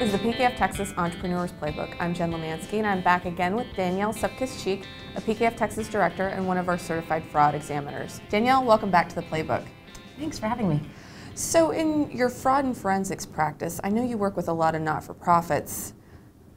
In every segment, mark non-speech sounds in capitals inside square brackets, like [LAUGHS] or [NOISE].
is the PKF Texas Entrepreneurs Playbook. I'm Jen Lemanski, and I'm back again with Danielle Supkis Cheek, a PKF Texas director and one of our certified fraud examiners. Danielle, welcome back to the Playbook. Thanks for having me. So, in your fraud and forensics practice, I know you work with a lot of not for profits.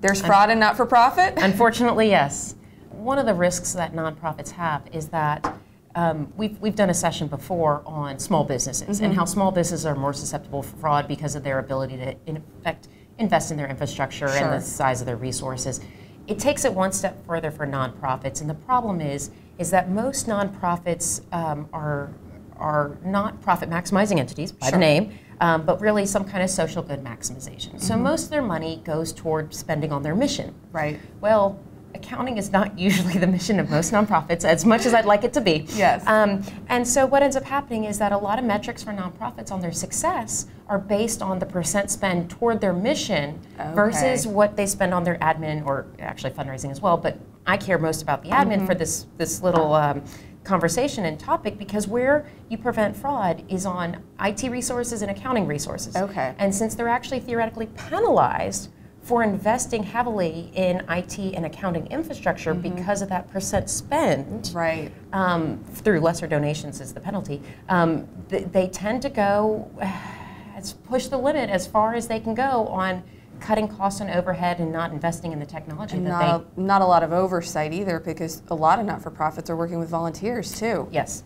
There's fraud and not for profit? [LAUGHS] Unfortunately, yes. One of the risks that nonprofits have is that um, we've, we've done a session before on small businesses and how small businesses are more susceptible for fraud because of their ability to, in effect, invest in their infrastructure Sure. and the size of their resources. It takes it one step further for nonprofits, and the problem is is that most nonprofits um, are are not profit maximizing entities by Sure. the name, um, but really some kind of social good maximization. So most of their money goes toward spending on their mission. Right. Well, accounting is not [LAUGHS] usually the mission of most nonprofits, as much as I'd like it to be. Yes. Um, and so what ends up happening is that a lot of metrics for nonprofits on their success are based on the percent spend toward their mission versus what they spend on their admin or actually fundraising as well. But I care most about the admin Mm-hmm. for this this little. Um, conversation and topic because where you prevent fraud is on IT resources and accounting resources. Okay. And since they're actually theoretically penalized for investing heavily in IT and accounting infrastructure because of that percent spend, Right. um, through lesser donations is the penalty, um, th- they tend to go, [SIGHS] push the limit as far as they can go on cutting costs on overhead and not investing in the technology that Not, not a lot of oversight either because a lot of not for profits are working with volunteers too. yes,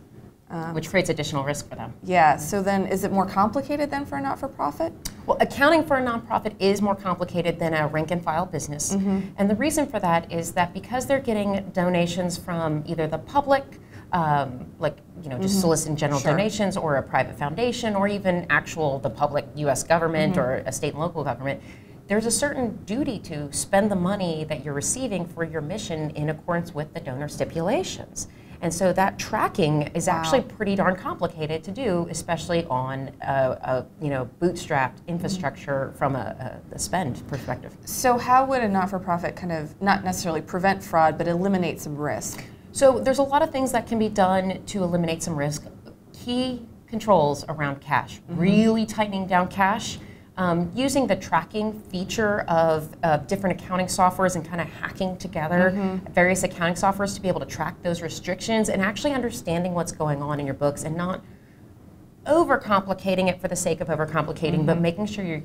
Um, which creates additional risk for them. Yeah, so then is it more complicated then for a not for profit? Well, accounting for a nonprofit is more complicated than a rank and file business. Mm-hmm. And the reason for that is that because they're getting donations from either the public, um, like you know, just mm-hmm. soliciting general Sure. donations, or a private foundation, or even actual the public U.S. government mm-hmm. or a state and local government, there's a certain duty to spend the money that you're receiving for your mission in accordance with the donor stipulations. And so that tracking is actually pretty darn complicated to do, especially on a, a you know bootstrapped mm-hmm. infrastructure from a, a, spend perspective. So how would a not for profit kind of not necessarily prevent fraud but eliminate some risk? So there's a lot of things that can be done to eliminate some risk. Key controls around cash, mm-hmm. really tightening down cash. Um, using the tracking feature of, of different accounting softwares and kind of hacking together mm-hmm. various accounting softwares to be able to track those restrictions and actually understanding what's going on in your books and not overcomplicating it for the sake of overcomplicating, but mm-hmm. making sure you're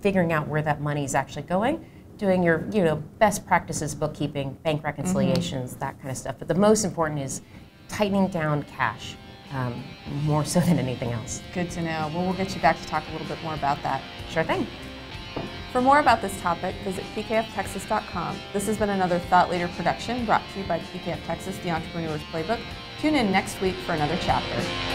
figuring out where that money is actually going, doing your you know best practices, bookkeeping, bank reconciliations, mm-hmm. that kind of stuff. But the most important is tightening down cash um, more so than anything else. Good to know. Well, we'll get you back to talk a little bit more about that. Sure thing. For more about this topic, visit pkftexas.com. This has been another Thought Leader production brought to you by PKF Texas, the Entrepreneur's Playbook. Tune in next week for another chapter.